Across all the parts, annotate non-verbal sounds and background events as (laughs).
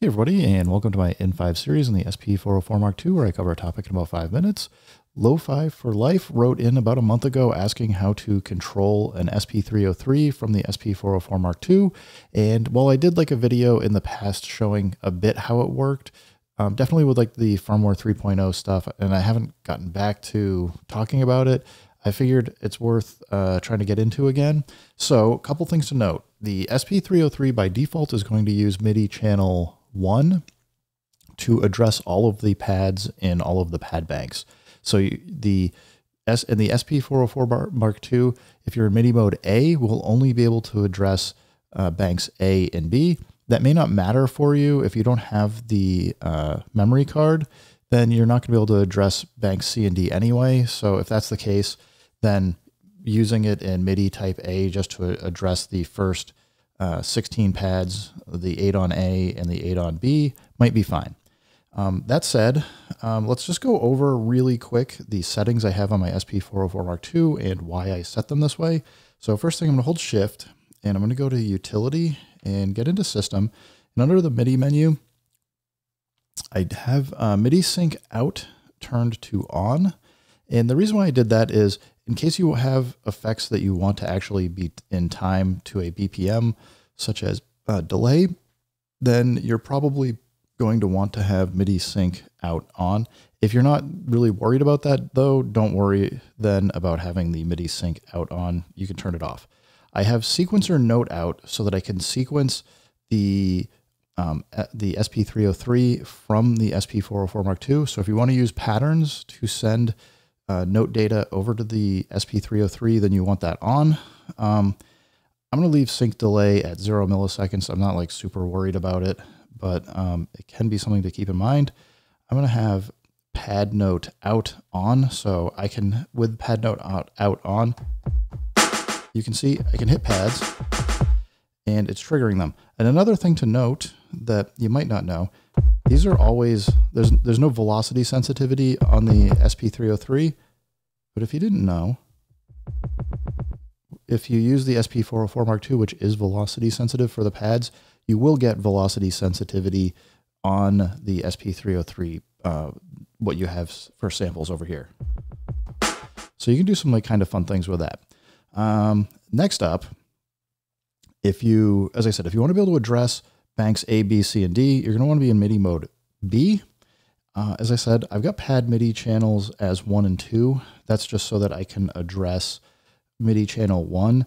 Hey everybody, and welcome to my In Five series in the SP404 Mark II, where I cover a topic in about five minutes. Lo-Fi for Life wrote in about a month ago asking how to control an SP303 from the SP404 Mark II. And while I did like a video in the past showing a bit how it worked, um, definitely with like the firmware 3.0 stuff, and I haven't gotten back to talking about it, I figured it's worth uh, trying to get into again. So a couple things to note. The SP303 by default is going to use MIDI channel one to address all of the pads in all of the pad banks. So the S in the SP404 Mark II, if you're in MIDI mode A, will only be able to address uh, banks A and B. That may not matter for you if you don't have the uh, memory card. Then you're not going to be able to address banks C and D anyway. So if that's the case, then using it in MIDI type A just to address the first uh, 16 pads, the 8 on A and the 8 on B might be fine. Um, that said, um, let's just go over really quick the settings I have on my SP404 Mark II and why I set them this way. So first thing, I'm going to hold Shift and I'm going to go to Utility and get into System. And under the MIDI menu, I have uh, MIDI Sync Out turned to On. And the reason why I did that is in case you have effects that you want to actually be in time to a BPM, such as uh, delay, then you're probably going to want to have MIDI sync out on. If you're not really worried about that, though, don't worry then about having the MIDI sync out on. You can turn it off. I have sequencer note out so that I can sequence the um, the SP303 from the SP404 Mark II. So if you want to use patterns to send uh, note data over to the SP303, then you want that on. Um, I'm going to leave sync delay at zero milliseconds. I'm not like super worried about it, but um, it can be something to keep in mind. I'm going to have pad note out on. So I can, with pad note out, out on, you can see I can hit pads and it's triggering them. And another thing to note that you might not know these are always, there's, there's no velocity sensitivity on the SP303, but if you didn't know, if you use the SP404 Mark II, which is velocity sensitive for the pads, you will get velocity sensitivity on the SP303, uh, what you have for samples over here. So you can do some like kind of fun things with that. Um, next up, if you, as I said, if you want to be able to address banks A, B, C, and D, you're going to want to be in MIDI mode B. Uh, as I said, I've got pad MIDI channels as one and two. That's just so that I can address MIDI channel one.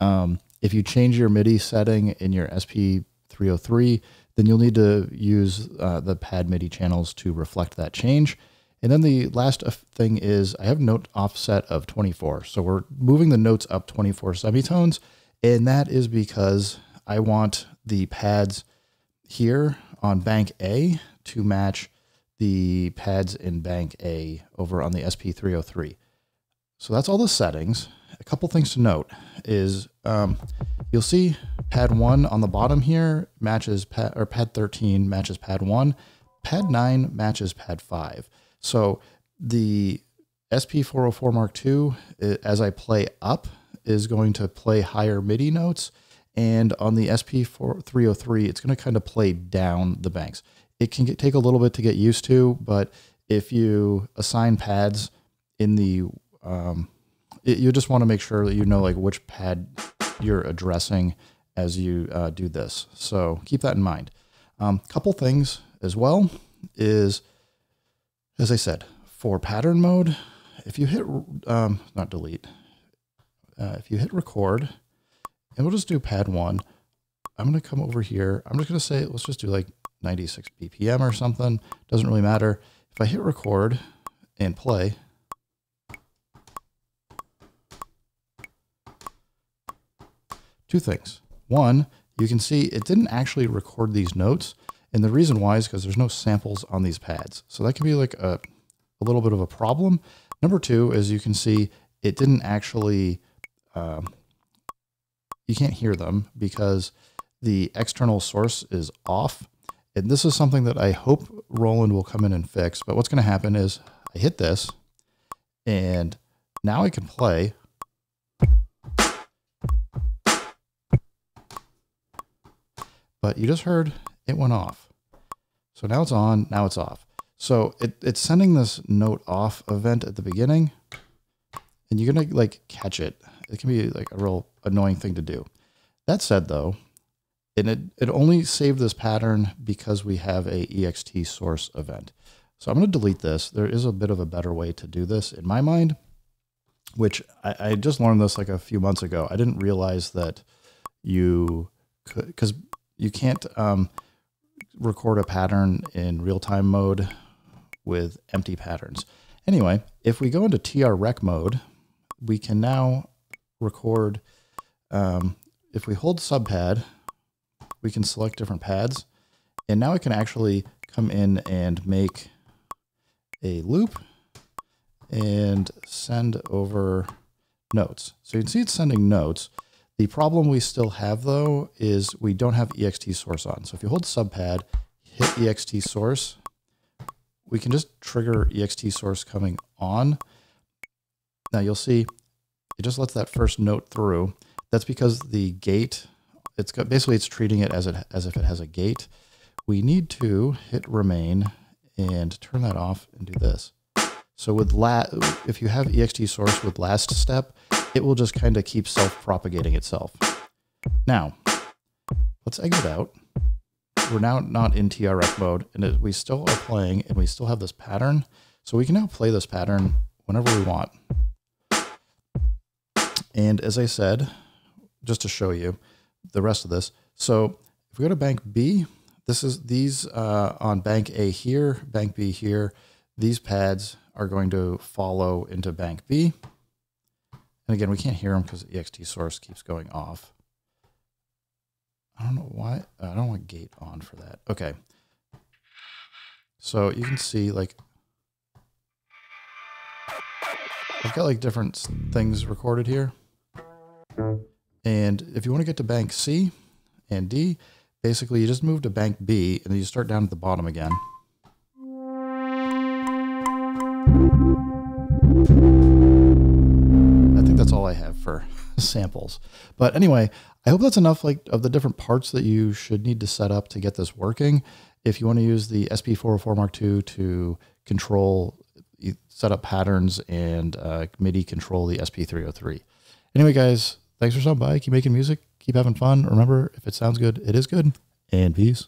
Um, if you change your MIDI setting in your SP303, then you'll need to use uh, the pad MIDI channels to reflect that change. And then the last thing is I have note offset of 24. So we're moving the notes up 24 semitones. And that is because I want the pads here on bank A to match the pads in bank A over on the SP303. So that's all the settings. A couple things to note is um, you'll see pad 1 on the bottom here matches pad, or pad 13 matches pad 1. Pad 9 matches pad 5. So the SP404 Mark II, as I play up, is going to play higher MIDI notes. And on the SP303, it's going to kind of play down the banks. It can get, take a little bit to get used to, but if you assign pads in the, um, it, you just want to make sure that you know like which pad you're addressing as you uh, do this. So keep that in mind. A um, couple things as well is, as I said, for pattern mode, if you hit, um, not delete, uh, if you hit record, and we'll just do pad one, I'm going to come over here. I'm just going to say, let's just do like 96 BPM or something. Doesn't really matter. If I hit record and play, two things. One, you can see it didn't actually record these notes. And the reason why is because there's no samples on these pads. So that can be like a, a little bit of a problem. Number two, as you can see, it didn't actually um, you can't hear them because the external source is off. And this is something that I hope Roland will come in and fix. But what's going to happen is I hit this and now I can play. But you just heard it went off. So now it's on, now it's off. So it, it's sending this note off event at the beginning and you're going to like catch it. It can be like a real annoying thing to do. That said though, and it, it only saved this pattern because we have a ext source event. So I'm going to delete this. There is a bit of a better way to do this in my mind, which I, I just learned this like a few months ago. I didn't realize that you could, because you can't um, record a pattern in real-time mode with empty patterns. Anyway, if we go into TR-REC mode, we can now record, um, if we hold subpad, we can select different pads. And now I can actually come in and make a loop and send over notes. So you can see it's sending notes. The problem we still have though is we don't have ext source on. So if you hold subpad, hit ext source, we can just trigger ext source coming on. Now you'll see it just lets that first note through. That's because the gate, it's got, basically it's treating it as it as if it has a gate. We need to hit remain and turn that off and do this. So with la if you have ext source with last step, it will just kind of keep self-propagating itself. Now, let's exit out. We're now not in TRF mode, and it, we still are playing, and we still have this pattern. So we can now play this pattern whenever we want. And as I said, just to show you the rest of this. So if we go to bank B, this is these uh, on bank A here, bank B here, these pads are going to follow into bank B. And again, we can't hear them because the ext source keeps going off. I don't know why. I don't want gate on for that. Okay. So you can see like I've got like different things recorded here. And if you want to get to bank C and D, basically you just move to bank B and then you start down at the bottom again. I think that's all I have for (laughs) samples. But anyway, I hope that's enough like of the different parts that you should need to set up to get this working. If you want to use the SP404 Mark II to control, set up patterns and uh, MIDI control the SP303. Anyway, guys, thanks for stopping by. Keep making music. Keep having fun. Remember, if it sounds good, it is good. And peace.